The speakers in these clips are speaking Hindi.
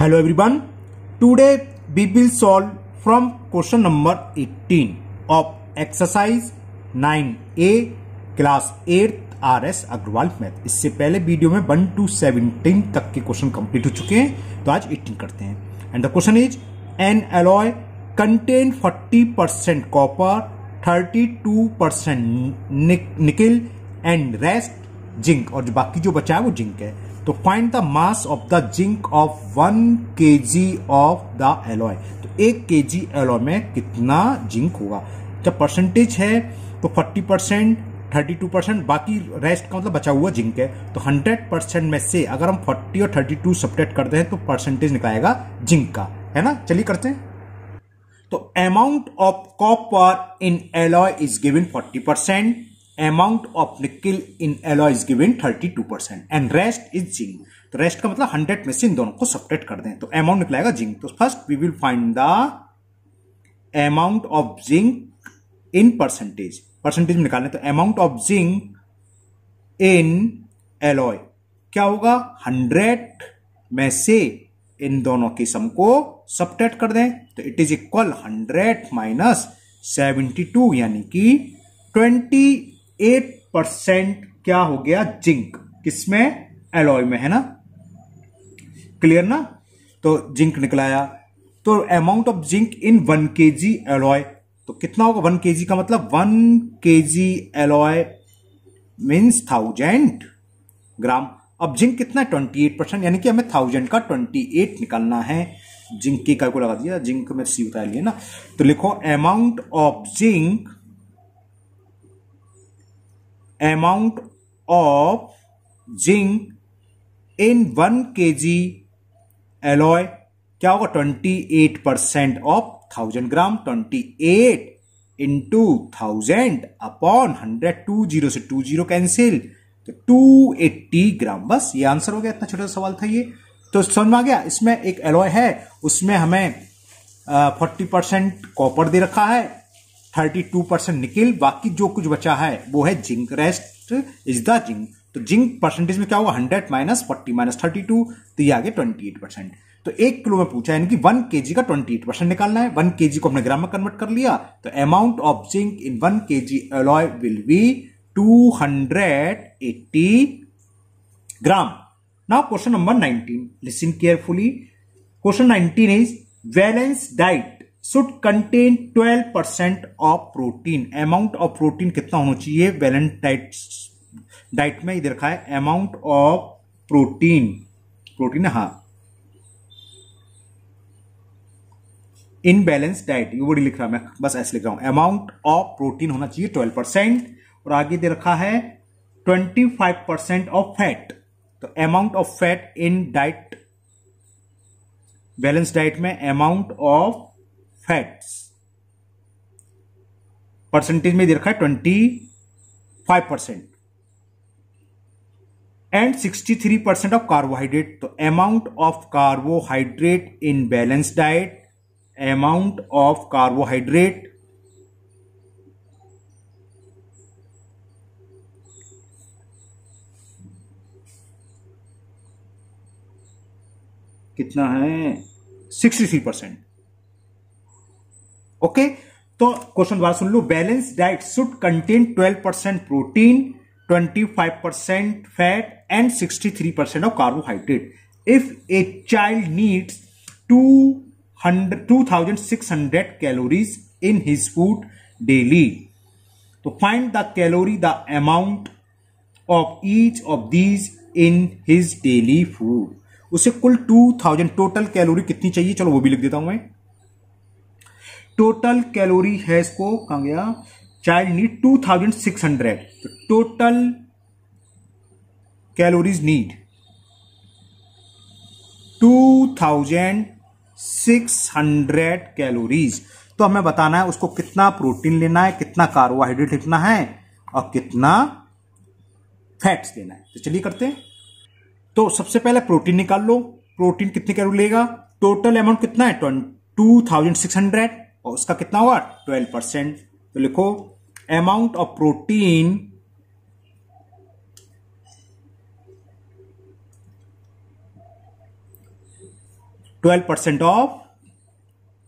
Hello, everyone. Today, we will solve from question number 18 of exercise 9A class eight R S Aggarwal math इससे पहले वीडियो में वन टू 17 तक के क्वेश्चन कंप्लीट हो चुके हैं तो आज 18 करते हैं। And the question is an alloy contain 40 percent copper 32 percent nickel and rest zinc और जो बाकी जो बचा है, वो जिंक है। तो find the mass of the zinc of one K G of the alloy तो एक के जी एलॉय में कितना जिंक होगा? जब परसेंटेज है तो 40 परसेंट थर्टी टू परसेंट बाकी रेस्ट का मतलब बचा हुआ जिंक है। तो 100 परसेंट में से अगर हम 40 और 32 सब्ट्रैक्ट करते हैं तो परसेंटेज निकलेगा जिंक का। है ना? चलिए करते हैं। तो amount of copper in alloy is given 40 percent amount of nickel in alloy is given 32 percent and rest is zinc तो रेस्ट का मतलब 100 में से इन दोनों को सब्ट्रैक्ट कर दें। तो अमाउंट निकलेगा जिंक तो first we will find the amount of zinc in percentage percentage में निकालने तो amount of zinc in alloy क्या होगा? 100 में से इन दोनों के सम को सब्ट्रैक्ट कर दें। तो इट इज़ इक्वल 100 माइनस 72 यानी कि 28 परसेंट क्या हो गया? जिंक। किसमें? एलॉय में, है ना? क्लियर ना? तो जिंक निकलाया तो amount of zinc in one K G alloy तो कितना होगा? वन के जी का मतलब one K G alloy means thousand gram. अब जिंक कितना? ट्वेंटी एट परसेंट यानी कि हमें थाउज़ेंड का ट्वेंटी एट निकालना है। जिंक के को लगा दिया, जिंक में सी बता लिया ना। तो लिखो amount of zinc amount of zinc in one K G alloy क्या होगा? Twenty eight percent of thousand gram twenty eight into thousand upon hundred two zero से टू ज़ीरो कैंसिल तो टू एट्टी ग्राम बस, ये आंसर हो गया, इतना छोटा सा सवाल था ये। तो समझ में आ गया, इसमें एक एलॉय है, उसमें हमें फोर्टी परसेंट कॉपर दे रखा है थर्टी टू परसेंट निकिल, बाकी जो कुछ बचा है, वो है zinc. Rest is the zinc. तो जिंक परसेंटेज में क्या होगा hundred minus forty minus thirty two तो ये आगे ट्वेंटी एट परसेंट। तो एक किलो में पूछा कि वन के जी का ट्वेंटी एट परसेंट निकालना है। वन के जी को अपने ग्राम में कन्वर्ट कर लिया तो amount of zinc in one K G alloy will be two hundred eighty gram. Now question number nineteen listen carefully question nineteen is balance diet should contain 12 percent of protein amount of protein कितना होना चाहिए? बैलेंस डाइट डाइट में इधर रखा है अमाउंट ऑफ़ प्रोटीन प्रोटीन हाँ। इन बैलेंस डाइट ये वर्ड लिख रहा मैं, बस ऐसे लिख रहा हूँ। अमाउंट ऑफ़ प्रोटीन होना चाहिए 12 परसेंट और आगे दे रखा है 25 परसेंट ऑफ़ फैट तो amount of fat in diet balance diet में अमाउंट ऑफ़ फैट्स परसेंटेज में दे रखा है twenty five percent and sixty three percent of carbohydrate तो amount of carbohydrate in balance diet amount of carbohydrate कितना है? सिक्सटी थ्री परसेंट ओके तो क्वेश्चन दोबारा सुन लो. Balance diet should contain 12 percent protein 25 percent fat and 63 percent of carbohydrate if a child needs two hundred two thousand six hundred calories in his food daily तो find the calorie the amount of each of these in his daily food उसे कुल टू थाउज़ेंड टोटल कैलोरी कितनी चाहिए? चलो वो भी लिख देता हूँ मैं. टोटल कैलोरी है इसको, कहा गया? Child need two thousand six hundred तो total calories need two thousand six hundred calories. तो हमें बताना है उसको कितना प्रोटीन लेना है, कितना कार्बोहाइड्रेट लिखना है और कितना फैट्स लेना है। तो चलिए करते हैं। तो सबसे पहले प्रोटीन निकाल लो। प्रोटीन कितने कैलोरी लेगा? टोटल अमाउंट कितना है? टू थाउज़ेंड सिक्स हंड्रेड और उसका कितना हुआ? Twelve percent. तो लिखो amount of protein twelve percent of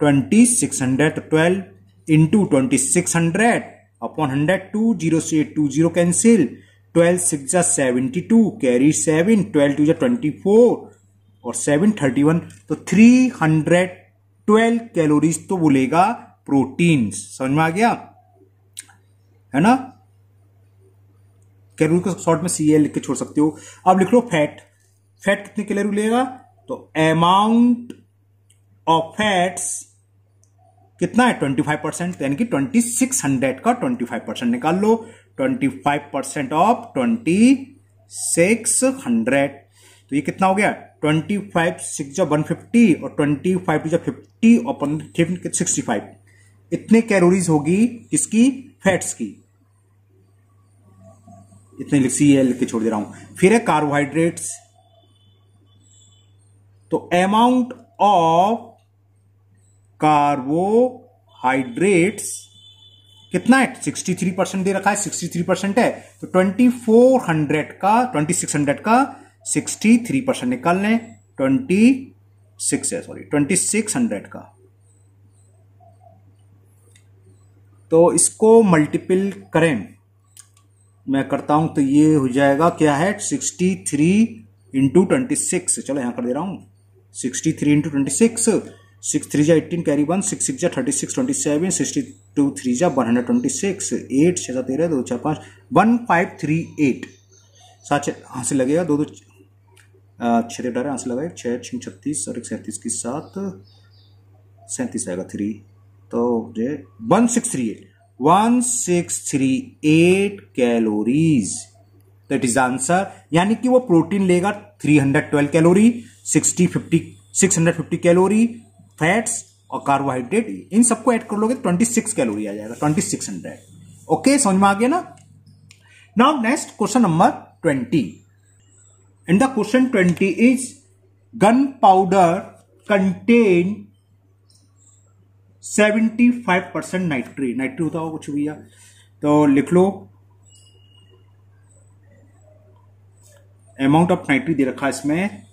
twenty six hundred तो twelve into twenty six hundred upon hundred two zero से two zero cancel twelve six जा seventy two carry seven twelve two जा ट्वेंटी फोर और सेवन थर्टी वन तो थ्री हंड्रेड ट्वेल्व कैलोरीज तो बोलेगा प्रोटीन समझ में आ गया? है ना? कैलोरी को शॉर्ट में सी लिख के छोड़ सकते हो। अब लिख लो फैट फैट कितने कैलोरी लेगा? तो अमाउंट ऑफ़ फैट्स कितना है? ट्वेंटी फाइव परसेंट यानी कि ट्वेंटी सिक्स हंड्रेड का ट्वेंटी फाइव परसेंट निकाल लो। Twenty five percent of twenty six hundred तो ये कितना हो गया? ट्वेंटी फाइव सिक्स जो वन फिफ्टी और ट्वेंटी फाइव जो फिफ्टी और सिक्सटी फाइव इतने कैलोरीज होगी किसकी? फैट्स की। इतने लिख सी लिख के छोड़ दे रहा हूँ। फिर है कार्बोहाइड्रेट्स तो अमाउंट ऑफ़ कार्बोहाइड्रेट्स कितना है? 63 परसेंट दे रखा है 63 परसेंट है। तो 2400 का 2600 का 63 परसेंट निकाल लें 26 है सॉरी 2600 का। तो इसको मल्टीपल करें। मैं करता हूँ तो ये हो जाएगा, क्या है 63 थ्री इंटू ट्वेंटी सिक्स। चलो यहाँ कर दे रहा हूँ। 63 three into twenty six six three जा eighteen carry one, six six जा thirty six twenty seven sixty two three जा one hundred twenty six, eight छः तेरह, दो चार पाँच, वन फाइव थ्री एट। सात हाँ से लगेगा, दो दो छः यहाँ से लगाए छः छः छत्तीस, और एक सैंतीस की सात, सैंतीस आएगा थ्री तो जे one six three eight one six three eight calories that is answer यानी कि वो प्रोटीन लेगा three hundred twelve calorie sixty fifty six hundred fifty calorie fats और कार्बोहाइड्रेट इन सबको ऐड कर लोगे ट्वेंटी सिक्स कैलोरी आ जाएगा ट्वेंटी सिक्स हंड्रेड ओके समझ में आ गया ना? Now next question number twenty the question twenty is gun powder contain seventy five percent नाइट्री नाइट्री होता होगा कुछ भैया तो लिख लो। अमाउंट ऑफ़ नाइट्री दे रखा है इसमें।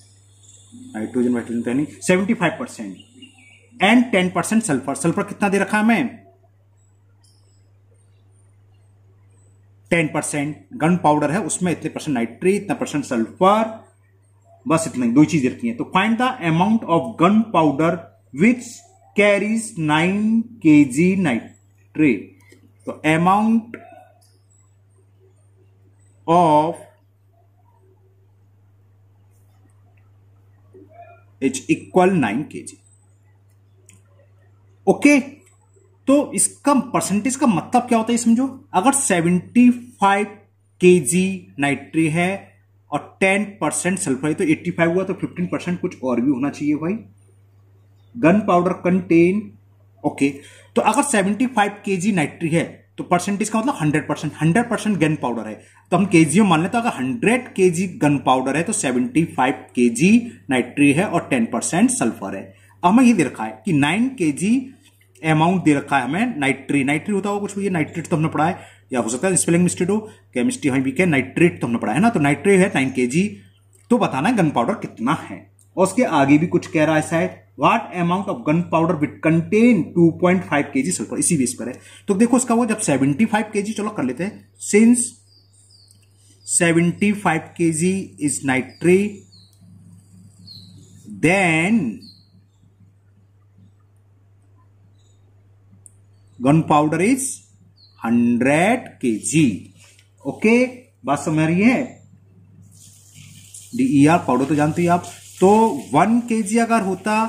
नाइट्रोजन नाइट्रोजन तो नहीं। Seventy five percent and ten percent sulphur sulphur कितना दे रखा है हमें? टेन परसेंट गन पाउडर है, उसमें इतने परसेंट नाइट्री इतना परसेंट सल्फ़र बस इतना, दो चीज़ रखी है। तो find the amount of gun powder which carries nine K G nitrate तो amount of each equal nine K G okay तो इसका परसेंटेज का मतलब क्या होता है समझो? अगर 75 के जी नाइट्री है और 10 परसेंट सल्फ़र है तो 85 हुआ तो 15 परसेंट कुछ और भी होना चाहिए भाई। गन पाउडर कंटेन ओके तो अगर 75 के जी नाइट्री है तो परसेंटेज का मतलब 100 percent hundred percent gun powder है। तो हम केजी में मान लेते तो अगर 100 के जी गन पाउडर है तो 75 के जी नाइट्री है और 10 परसेंट सल्फ़र है। हमें ये दे रखा है कि 9 के जी अमाउंट दे रखा है हमें नाइट्री नाइट्री होता होगा कुछ ये नाइट्रेट तो हमने पढ़ा है। या हो सकता है स्पेलिंग मिस्टेक हो केमिस्ट्री हमें वीक है नाइट्रेट तो हमने पढ़ा है ना तो नाइट्रेट है नाइन के तो बताना है गन पाउडर कितना है। और उसके आगे भी कुछ कह रहा है शायद what amount of gun powder with contain 2.5 KG sulphur इसी बेस पर है। तो देखो इसका वो जब 75 केजी चलो कर लेते हैं। Since 75 KG is नाइट्री then is hundred K G okay बात समझ रही है? डी आर पाउडर तो जानते हैं आप। तो वन के जी अगर होता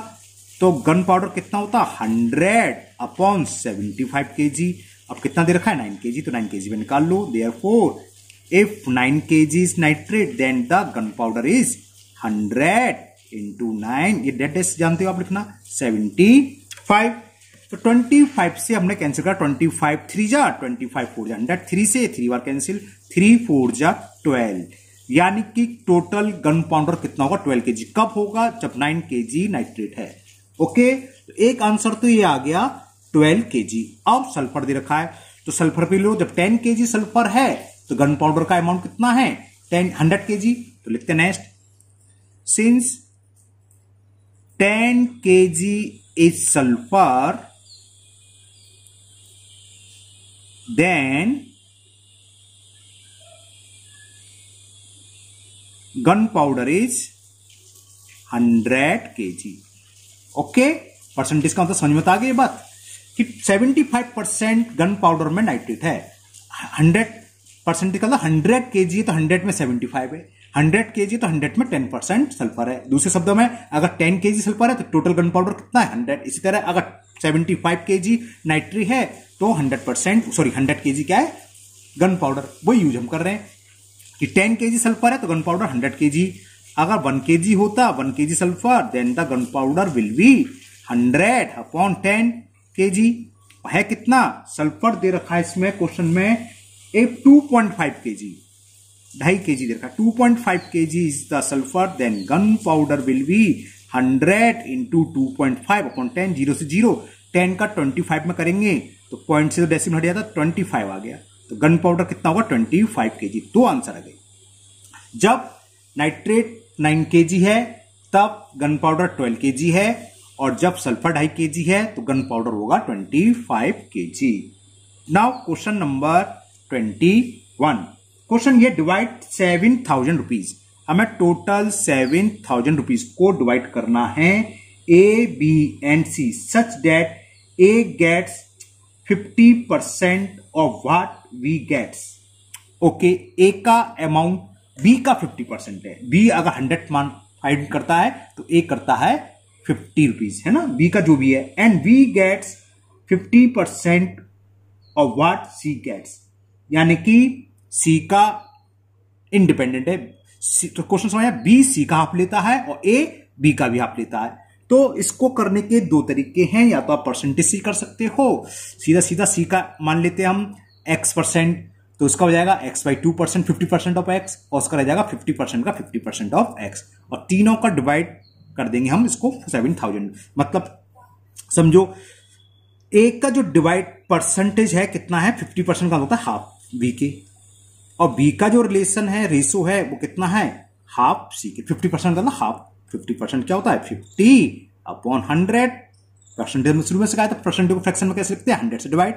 तो गन पाउडर कितना होता? Hundred upon seventy five K जी अब कितना दे रखा है? नाइन के जी तो नाइन के जी में निकाल लो। Therefore if nine K G is nitrate then the gun powder is hundred into nine ये डेट जानते हो आप लिखना? सेवेंटी फाइव तो 25 से हमने कैंसिल करा 25 फाइव थ्री जा 25 फोर जा। हंड्रेड थ्री से थ्री बार कैंसिल थ्री फोर जा 12 यानी कि टोटल गन पाउडर कितना होगा? 12 के जी कब होगा? जब नाइन के जी नाइट्रेट है। ओके तो एक आंसर तो ये आ गया 12 के जी अब सल्फ़र दे रखा है। तो सल्फ़र पे लो, जब टेन के जी सल्फ़र है तो गन पाउडर का अमाउंट कितना है? टेन हंड्रेड के जी तो लिखते next since 10 kg is sulfur then gunpowder is 100 kg. Okay percentage का मतलब समझ में आ गई बात कि 75 परसेंट गन पाउडर में नाइट्रेट है। 100 परसेंटेज का मतलब 100 केजी तो 100 में 75 है। हंड्रेड के तो हंड्रेड में टेन परसेंट सल्फ़र है। दूसरे शब्दों में, अगर टेन के सल्फ़र है तो टोटल गन पाउडर कितना है? हंड्रेड। इसी तरह अगर सेवेंटी फाइव के जी नाइट्री है तो hundred percent sorry hundred K जी क्या है? गन पाउडर वो यूज़ हम कर रहे हैं। कि टेन के जी सल्फ़र है तो गन पाउडर हंड्रेड के जी अगर वन के जी होता, one K G sulphur then the gun powder will be hundred upon ten K G है कितना? सल्फ़र दे रखा है इसमें क्वेश्चन में ए टू पॉइंट फाइव के जी ढाई के जी दे रखा two point five K G is the sulphur then gun powder will be hundred into two point five upon ten zero से ज़ीरो टेन का ट्वेंटी फाइव में करेंगे तो पॉइंट से तो डेसिमल हट जाता ट्वेंटी फाइव आ गया। तो गन पाउडर कितना होगा ट्वेंटी फाइव के जी दो आंसर आ गए। जब नाइट्रेट नाइन के जी है, तब गन पाउडर ट्वेल्व के जी है, और जब सल्फ़र ढाई के जी है तो गन पाउडर होगा twenty five K G now question number twenty one question ये डिवाइड सेवन थाउज़ेंड रुपीज़। हमें टोटल सेवन थाउज़ेंड रुपीज़ को डिवाइड करना है। A B and C such that A gets fifty percent of what B gets okay A का अमाउंट बी का फिफ्टी परसेंट है। बी अगर हंड्रेड मान फाइंड करता है तो ए करता है फिफ्टी रुपीज़ है ना? बी का जो भी है। And B gets fifty percent of what C gets यानी कि सी का इंडिपेंडेंट है। तो क्वेश्चन समझ बी सी का हाफ़ लेता है और ए बी का भी हाफ़ लेता है। तो इसको करने के दो तरीके हैं, या तो आप परसेंटेज सी कर सकते हो। सीधा सीधा सी का मान लेते हैं हम एक्स परसेंट तो उसका हो जाएगा X by two percent fifty percent of X और उसका रह जाएगा फिफ्टी परसेंट का फिफ्टी परसेंट ऑफ़ एक्स और तीनों का डिवाइड कर देंगे हम इसको सेवन थाउज़ेंड मतलब समझो एक का जो डिवाइड परसेंटेज है, कितना है? फिफ्टी परसेंट का होता है हाफ़ बी के और बी का जो रिलेशन है रेसो है, वो कितना है? हाफ़ सी के। फिफ्टी परसेंट का ना हाफ़ फिफ्टी परसेंट क्या होता है? फिफ्टी अपॉन हंड्रेड परसेंटेज में शुरू में सिखाया था परसेंटेज को फ्रैक्शन में कैसे लिखते हैं? हंड्रेड से डिवाइड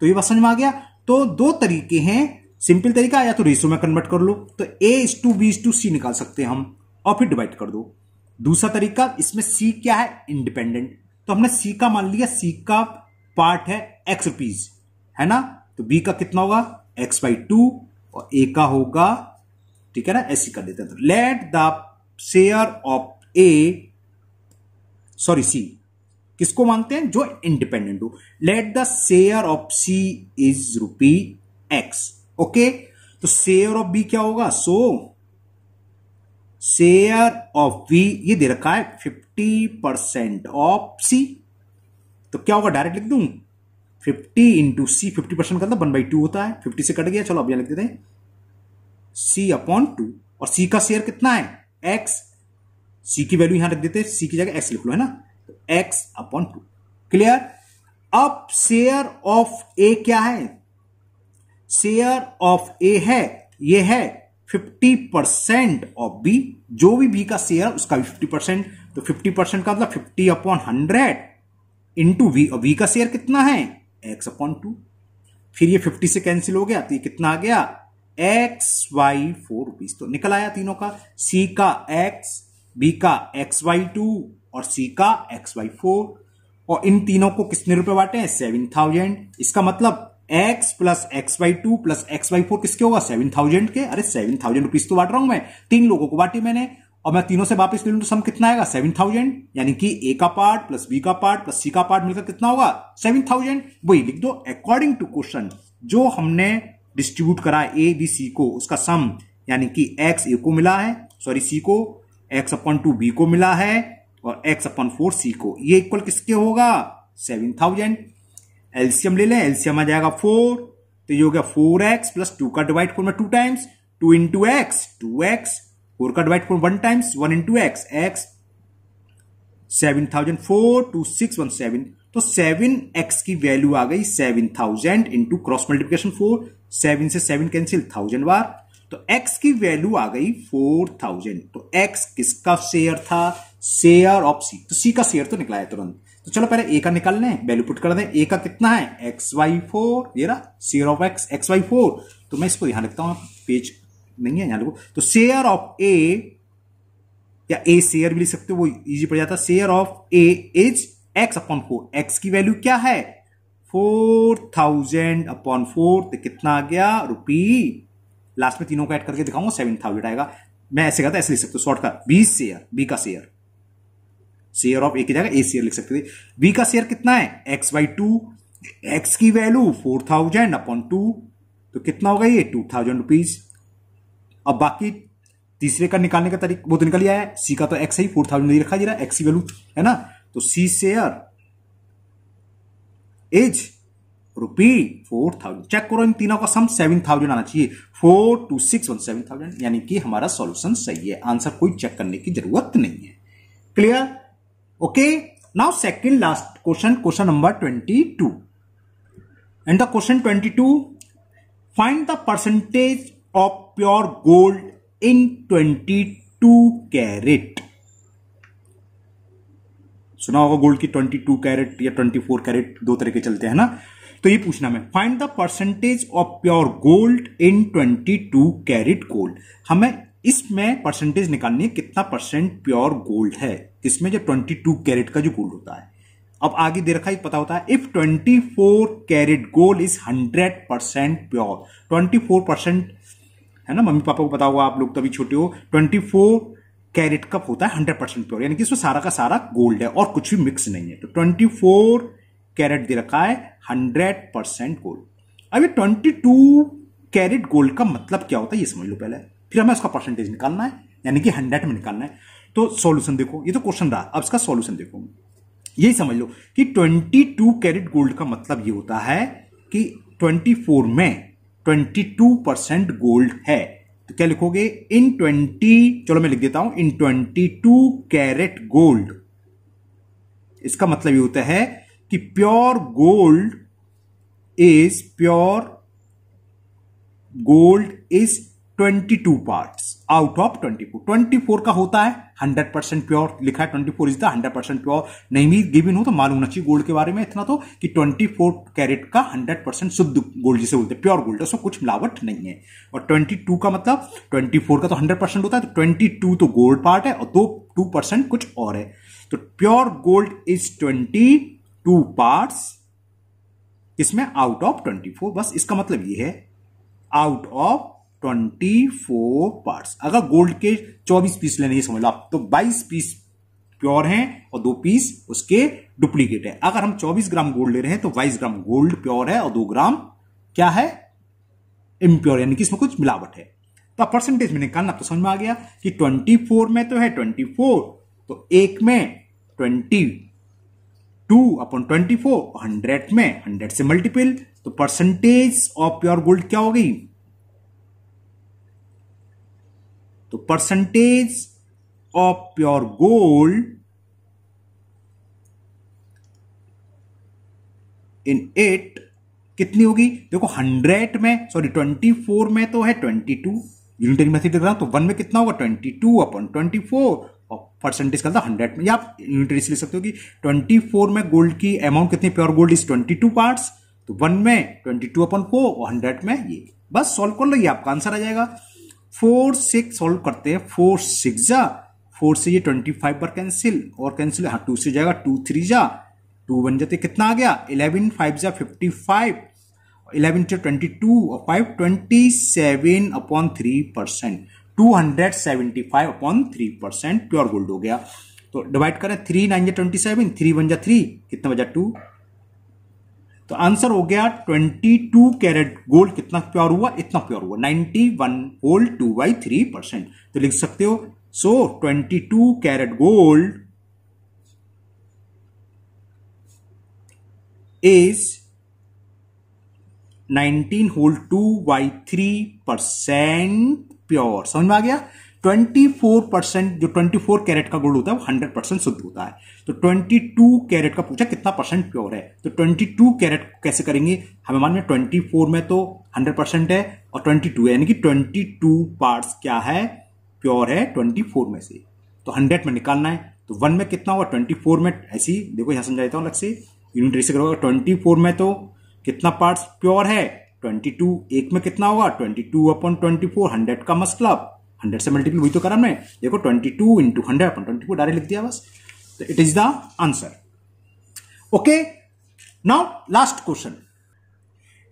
तो ये बात समझ में आ गया। तो दो तरीके हैं। सिंपल तरीका या तो रेसो में कन्वर्ट कर लो तो A is two B is two C निकाल सकते हैं हम, और फिर डिवाइड कर दो। दूसरा तरीका, इसमें सी क्या है? इंडिपेंडेंट तो हमने सी का मान लिया सी का पार्ट है एक्स रुपीज़ है ना? तो बी का कितना होगा? एक्स बाई टू और ए का होगा, ठीक है ना ऐसी कर देते हैं तो। Let the share of A sorry C किसको मांगते हैं? जो इंडिपेंडेंट हो। Let the share of C is rupee X okay तो शेयर ऑफ़ बी क्या होगा? सो शेयर ऑफ़ बी ये दे रखा है फिफ्टी परसेंट ऑफ़ सी तो क्या होगा? डायरेक्ट लिख दूँ? Fifty into C fifty percent का वन बाई टू होता है। फिफ्टी से कट गया, चलो अब यहाँ लिख देते हैं। सी अपॉन टू और सी का शेयर कितना है? एक्स सी की वैल्यू यहाँ रख देते सी की जगह एक्स लिख लो, है ना? तो एक्स अपॉन टू क्लियर अब शेयर ऑफ़ ए क्या है? शेयर ऑफ़ ए है, ये है फिफ्टी परसेंट ऑफ़ बी जो भी बी का शेयर उसका भी फिफ्टी परसेंट तो फिफ्टी परसेंट का मतलब fifty upon hundred into B और वी का शेयर कितना है? एक्स अपॉन टू, फिर ये फिफ्टी से कैंसिल हो गया तो ये कितना आ गया? एक्स वाई फोर रुपीज़ तो निकल आया तीनों का। सी का एक्स, बी का एक्स वाई टू, और सी का एक्स वाई फोर। और इन तीनों को कितने रुपए बांटे हैं? Seven thousand. इसका मतलब X plus X by two plus X by four किसके होगा? सेवन थाउज़ेंड के। अरे सेवन थाउज़ेंड रुपीज़ तो बांट रहा हूँ मैं। तीन लोगों को बांटी मैंने। और मैं तीनों से वापस ले लू तो सम कितना आएगा? सेवन थाउज़ेंड यानी कि ए का पार्ट प्लस बी का पार्ट प्लस सी का पार्ट मिलकर कितना होगा? सेवन थाउज़ेंड वही लिख दो अकॉर्डिंग टू क्वेश्चन जो हमने डिस्ट्रीब्यूट करा ए बी सी को, उसका सम यानी कि एक्स ए को मिला है सॉरी सी को एक्स अपॉन टू बी को मिला है, और एक्स अपॉन फोर सी को। ये इक्वल किसके होगा? सेवन थाउज़ेंड एलसीएम ले लें एलसीएम आ जाएगा फोर तो ये हो गया फोर एक्स प्लस टू का डिवाइड फोर में two times two into X two X four का divide four one times one into X X seven thousand four two six one seven तो सेवन एक्स की वैल्यू आ गई seven thousand into cross multiplication four seven से सेवन कैंसिल थाउज़ेंड बार तो x की वैल्यू आ गई 4000 तो x किसका शेयर था? शेयर ऑफ़ सी तो सी का शेयर तो निकला है तुरंत तो चलो पहले ए का निकाल लें वैल्यू पुट कर दें ए का कितना है? एक्स वाई फोर ये रहा share of X X by four तो मैं इसको यहाँ लिखता हूँ पेज नहीं है यहाँ लिखो तो शेयर ऑफ़ ए या ए शेयर भी लिख सकते हो, वो इजी पड़ जाता। Share of A is X upon four X की वैल्यू क्या है? फोर थाउज़ेंड अपॉन फोर तो कितना आ गया? रुपी लास्ट में तीनों को ऐड करके दिखाऊँगा सेवन थाउज़ेंड आएगा। मैं ऐसे कहता, ऐसे लिख सकते हो। शॉर्ट का बीस शेयर बी का शेयर शेयर ऑफ़ ए की जगह ए शेयर लिख सकते थे। बी का शेयर कितना है? एक्स बाई टू एक्स की value four thousand upon two तो कितना होगा ये? टू थाउज़ेंड रुपीज़ अब बाकी तीसरे का निकालने का तरीका वो तो निकल आया है। सी का तो एक्स ही फोर थाउज़ेंड नहीं रखा जा रहा एक्स की वैल्यू है ना? तो C share is rupee four thousand check करो इन तीनों का सम सेवन थाउज़ेंड आना चाहिए। Four two six one seven thousand यानी कि हमारा सॉल्यूशन सही है। आंसर कोई चेक करने की ज़रूरत नहीं है। Clear Okay, now second question question, question number 22. And the question 22, find the percentage of pure gold in 22 carat सुना होगा गोल्ड की 22 कैरेट या 24 कैरेट दो तरह के चलते हैं ना? तो ये पूछना मैं find the percentage of pure gold in 22 carat gold हमें इसमें परसेंटेज निकालनी है, कितना परसेंट प्योर गोल्ड है। इसमें जो 22 कैरेट का जो गोल्ड होता है। अब आगे दे रखा पता होता है if 24 carat gold is 100 percent pure 24 percent है ना? मम्मी पापा को पता होगा, आप लोग तभी छोटे हो। 24 कैरेट कप होता है 100 परसेंट प्योर। यानी कि इसमें सारा का सारा गोल्ड है और कुछ भी मिक्स नहीं है। तो 24 कैरेट दे रखा है 100 परसेंट गोल्ड। अब ये 22 कैरेट गोल्ड का मतलब क्या होता है, ये समझ लो पहले। फिर हमें उसका परसेंटेज निकालना है, यानी कि हंड्रेड में निकालना है। तो सॉल्यूशन देखो, ये तो क्वेश्चन रहा, अब इसका सॉल्यूशन देखो। यही समझ लो कि 22 कैरेट गोल्ड का मतलब ये होता है कि 24 में 22 परसेंट गोल्ड है। तो क्या लिखोगे? इन 20 चलो मैं लिख देता हूँ, इन 22 कैरेट गोल्ड। इसका मतलब ये होता है कि pure gold is pure gold is 22 parts out of 24 24 का होता है 100 परसेंट प्योर लिखा है 24 इज़ द 100 परसेंट प्योर नहीं भी गिवन हो तो मालूम होना चाहिए गोल्ड के बारे में इतना तो कि 24 कैरेट का 100 परसेंट शुद्ध गोल्ड जिसे बोलते हैं प्योर गोल्ड उसमें कुछ मिलावट नहीं है। और 22 का मतलब 24 का तो 100 परसेंट होता है तो 22 तो गोल्ड पार्ट है, और दो टू परसेंट कुछ और है। तो प्योर गोल्ड इज़ 22 पार्ट्स इसमें आउट ऑफ़ 24 बस इसका मतलब ये है out of twenty four part अगर गोल्ड के चौबीस पीस लेने समझ लो आप तो बाईस पीस प्योर हैं और दो पीस उसके डुप्लीकेट है। अगर हम 24 ग्राम गोल्ड ले रहे हैं तो 22 ग्राम गोल्ड प्योर है और दो ग्राम क्या है? इम्प्योर, यानी कि इसमें कुछ मिलावट है। तो परसेंटेज में निकालना तो समझ में आ गया कि 24 में तो है 24 तो एक में 22 अपॉन 24 हंड्रेड में, हंड्रेड से मल्टीपल तो परसेंटेज ऑफ़ प्योर गोल्ड क्या हो गई? तो percentage of pure gold in eight कितनी होगी? देखो हंड्रेड में सॉरी ट्वेंटी फोर में तो है ट्वेंटी टू यूनिटरी मेथड रहा हूँ तो वन में कितना होगा? Twenty two upon twenty four percentage का हंड्रेड में। या आप यूनिटरी से लिख सकते हो कि ट्वेंटी फोर में गोल्ड की अमाउंट कितनी? Pure gold is twenty two part तो वन में ट्वेंटी टू अपन फोर और हंड्रेड में ये। बस सॉल्व कर लो, ये आपका आंसर आ जाएगा। फोर सिक्स सॉल्व करते हैं। फोर सिक्स जा, फोर से ये ट्वेंटी फाइव पर कैंसिल और कैंसिल हाँ टू से जाएगा टू थ्री जा टू बन जाते कितना आ गया? इलेवन फाइव जा फिफ्टी फाइव इलेवन से ट्वेंटी टू और five twenty seven upon three percent two hundred seventy five upon three percent pure gold हो गया। तो डिवाइड करें थ्री नाइन जा ट्वेंटी सेवन थ्री वन जा थ्री कितना बजा टू तो आंसर हो गया 22 कैरेट गोल्ड। कितना प्योर हुआ? इतना प्योर हुआ। 91 whole two by three percent. तो लिख सकते हो? So so, 22 carat gold is 19 whole two by three percent pure. समझ में आ गया? 24 परसेंट, जो 24 कैरेट का गोल्ड होता है, वो 100 परसेंट शुद्ध होता है। तो 22 कैरेट का पूछा कितना परसेंट प्योर है? तो 22 कैरेट कैसे करेंगे? हमें मान में 24 में तो 100 परसेंट है और 22 यानी कि 22 पार्ट्स क्या है? प्योर है 24 में से। तो 100 में निकालना है। तो वन में कितना होगा? 24 में। ऐसी देखो, यहाँ समझा देता हूँ अलग से। यूनिट से करोगे 24 में तो कितना पार्ट्स प्योर है? 22 एक में कितना होगा? 22 अपॉन 24 हंड्रेड का मतलब। हंड्रेड से मल्टीपल वही तो करा मैं देखो 22 two into hundred upon twenty direct लिख दिया बस। तो it is the answer okay now last question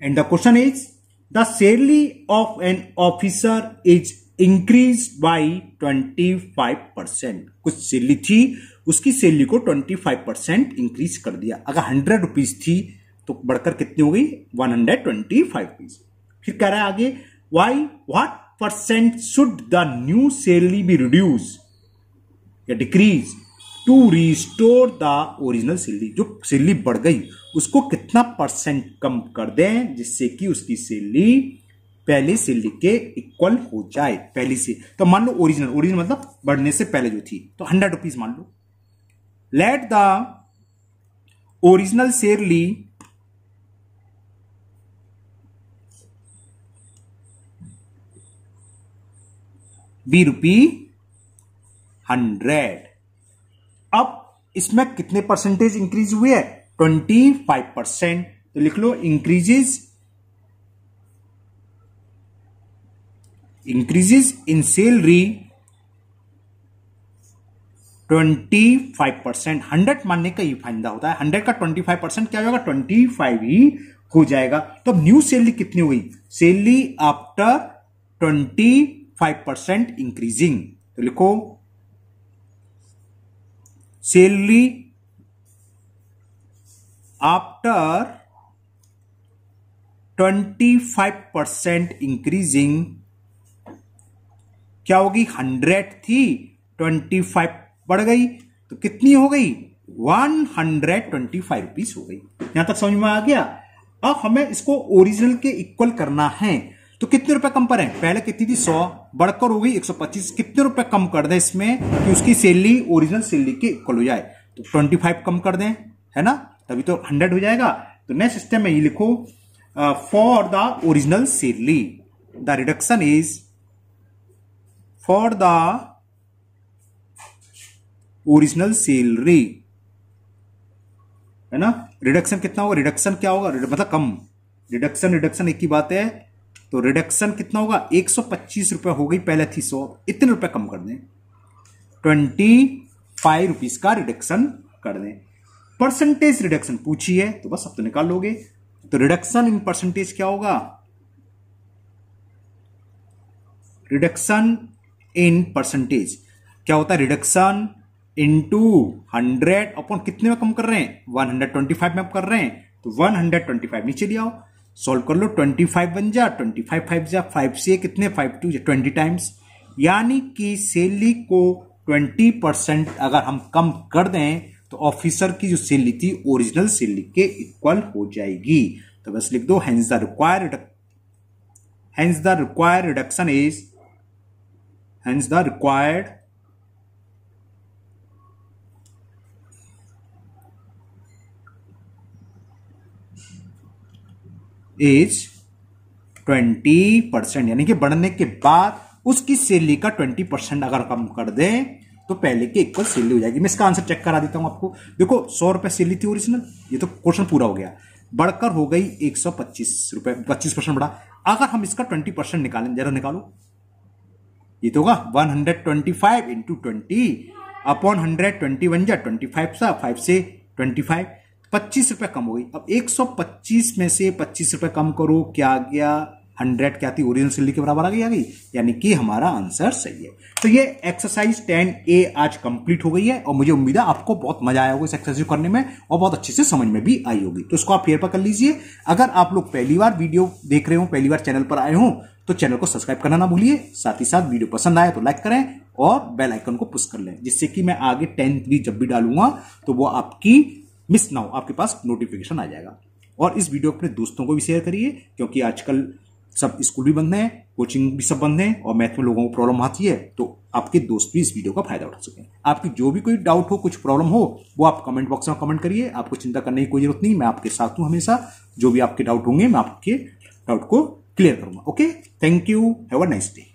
and the question is the salary of an officer is increase by twenty five percent कुछ सैलरी थी, उसकी सैलरी को ट्वेंटी फाइव परसेंट इंक्रीज कर दिया। अगर हंड्रेड रुपीज़ थी तो बढ़कर कितनी हो गई? One hundred twenty five rupees फिर कह रहा है आगे why what percent should the new salary be reduce या decrease to restore the original salary जो सैलरी बढ़ गई, उसको कितना परसेंट कम कर दें जिससे कि उसकी सैलरी पहले सैलरी के इक्वल हो जाए, पहली से। तो मान लो ओरिजिनल ओरिजिनल मतलब बढ़ने से पहले जो थी। तो हंड्रेड रुपीज़ मान लो। Let the original salary be rupee hundred. अब इसमें कितने परसेंटेज इंक्रीज हुए है? ट्वेंटी फाइव परसेंट तो लिख लो increases increases in salary twenty five percent hundred मानने का ही फ़ायदा होता है। हंड्रेड का ट्वेंटी फाइव परसेंट क्या होगा ट्वेंटी फाइव ही हो जाएगा। तो अब न्यू सैलरी कितनी हुई? Salary after twenty five percent increasing तो लिखो salary after twenty five percent increasing क्या होगी? हंड्रेड थी ट्वेंटी फाइव बढ़ गई तो कितनी हो गई? One hundred twenty five rupees हो गई। यहाँ तक समझ में आ गया? अब हमें इसको ओरिजिनल के इक्वल करना है। तो कितने रुपए कम करें पहले कितनी थी? सौ। बढ़कर हो गई एक सौ पच्चीस। कितने रुपए कम कर दें इसमें कि उसकी सैलरी ओरिजिनल सैलरी के इक्वल हो जाए? तो ट्वेंटी फाइव कम कर दें, है ना? तभी तो हंड्रेड हो जाएगा। तो नेक्स्ट सिस्टम में ये लिखो for the original salary the reduction is for the original salary. है ना? रिडक्शन कितना होगा? रिडक्शन क्या होगा? मतलब कम। रिडक्शन रिडक्शन एक ही बात है। तो रिडक्शन कितना होगा? एक सौ पच्चीस रुपए हो गई पहले थी सौ, इतने रुपए कम कर दें। ट्वेंटी फाइव रुपीज़ का रिडक्शन कर दें। परसेंटेज रिडक्शन पूछी है तो बस अब तो निकाल लोगे। तो रिडक्शन इन परसेंटेज क्या होगा? रिडक्शन इन परसेंटेज क्या होता है? रिडक्शन इंटू हंड्रेड अपॉन कितने में कम कर रहे हैं? वन हंड्रेड ट्वेंटी फाइव में कर रहे हैं। तो वन हंड्रेड ट्वेंटी फाइव नीचे ले आओ। सॉल्व कर लो ट्वेंटी फाइव बन जा ट्वेंटी फाइव फाइव जा फाइव से कितने? फाइव टू ट्वेंटी टाइम्स यानी कि सैलरी को ट्वेंटी परसेंट अगर हम कम कर दें तो ऑफिसर की जो सैलरी थी ओरिजिनल सैलरी के इक्वल हो जाएगी। तो बस लिख दो hence the required hence the required reduction is hence the required is twenty percent यानी कि बढ़ने के बाद उसकी सैलरी का ट्वेंटी परसेंट अगर कम कर दें तो पहले के इक्वल सैलरी हो जाएगी। मैं इसका आंसर चेक करा देता हूँ आपको। देखो, सौ रुपए सैलरी थी ओरिजिनल ये तो क्वेश्चन पूरा हो गया। बढ़कर हो गई एक सौ पच्चीस रुपए, पच्चीस परसेंट बढ़ा। अगर हम इसका ट्वेंटी परसेंट निकालें, जरा निकालो। ये तो होगा one hundred twenty five into twenty upon hundred twenty one जा ट्वेंटी फाइव सा फाइव से ट्वेंटी फाइव पच्चीस रुपए कम हो गई। अब एक सौ पच्चीस में से पच्चीस रुपए कम करो, क्या गया? हंड्रेड क्या थी? ओरिजिनल सैलरी के बराबर आ गई आ गई। यानी कि हमारा आंसर सही है। तो ये एक्सरसाइज टेन ए आज कंप्लीट हो गई है और मुझे उम्मीद है आपको बहुत मज़ा आया होगा इस एक्सरसाइज करने में और बहुत अच्छे से समझ में भी आई होगी। तो इसको आप फेयर पर कर लीजिए। अगर आप लोग पहली बार वीडियो देख रहे हो, पहली बार चैनल पर आए हो तो चैनल को सब्सक्राइब करना ना भूलिए। साथ ही साथ वीडियो पसंद आए तो लाइक करें और बेल आइकन को पुश कर लें, जिससे कि मैं आगे टेंथ भी जब भी डालूँगा तो वो आपकी मिस ना हो आपके पास नोटिफिकेशन आ जाएगा। और इस वीडियो अपने दोस्तों को भी शेयर करिए, क्योंकि आजकल सब स्कूल भी बंद हैं कोचिंग भी सब बंद है, और मैथ में लोगों को प्रॉब्लम आती है तो आपके दोस्त भी इस वीडियो का फ़ायदा उठा सकें। आपकी जो भी कोई डाउट हो, कुछ प्रॉब्लम हो, वो आप कमेंट बॉक्स में कमेंट करिए, आपको चिंता करने की कोई ज़रूरत नहीं, मैं आपके साथ हूँ हमेशा। जो भी आपके डाउट होंगे, मैं आपके डाउट को क्लियर करूँगा okay thank you have a nice day